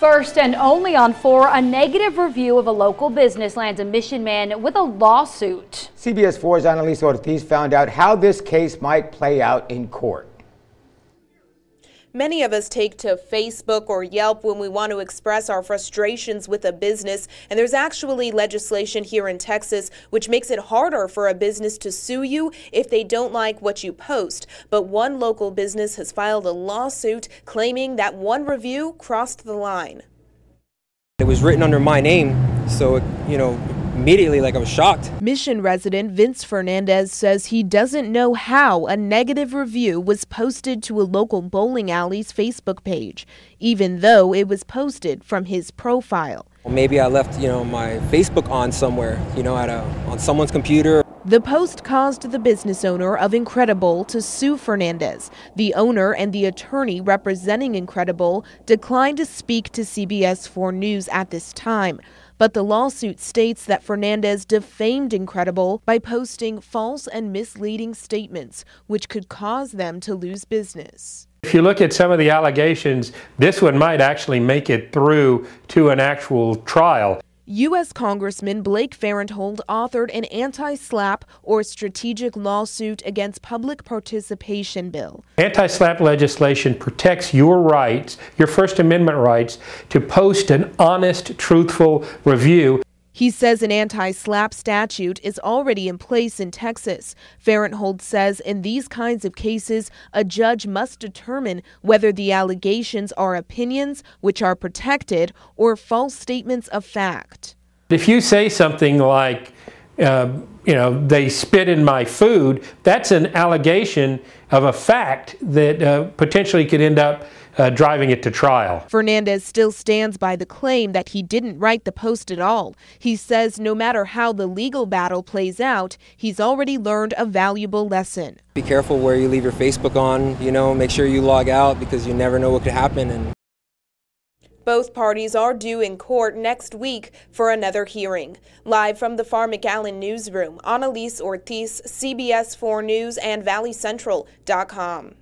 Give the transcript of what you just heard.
First and only on 4, a negative review of a local business lands a Mission man with a lawsuit. CBS 4's Annalise Ortiz found out how this case might play out in court. Many of us take to Facebook or Yelp when we want to express our frustrations with a business, and there's actually legislation here in Texas which makes it harder for a business to sue you if they don't like what you post. But one local business has filed a lawsuit claiming that one review crossed the line. It was written under my name, so, it, you know, immediately like I was shocked. Mission resident Vince Fernandez says he doesn't know how a negative review was posted to a local bowling alley's Facebook page, even though it was posted from his profile. Maybe I left, you know, my Facebook on somewhere, you know, at a on someone's computer. The post caused the business owner of Incredible to sue Fernandez. The owner and the attorney representing Incredible declined to speak to CBS 4 News at this time. But the lawsuit states that Fernandez defamed Incredible by posting false and misleading statements, which could cause them to lose business. If you look at some of the allegations, this one might actually make it through to an actual trial. U.S. Congressman Blake Farenthold authored an anti SLAPP or strategic lawsuit against public participation bill. Anti SLAPP legislation protects your rights, your First Amendment rights, to post an honest, truthful review. He says an anti SLAPP statute is already in place in Texas. Farenthold says in these kinds of cases, a judge must determine whether the allegations are opinions, which are protected, or false statements of fact. If you say something like, uh, you know, they spit in my food, that's an allegation of a fact that uh, potentially could end up uh, driving it to trial. Fernandez still stands by the claim that he didn't write the post at all. He says no matter how the legal battle plays out, he's already learned a valuable lesson. Be careful where you leave your Facebook on, you know, make sure you log out because you never know what could happen. And both parties are due in court next week for another hearing. Live from the Pharr-McAllen newsroom, Annalise Ortiz, CBS 4 News and ValleyCentral.com.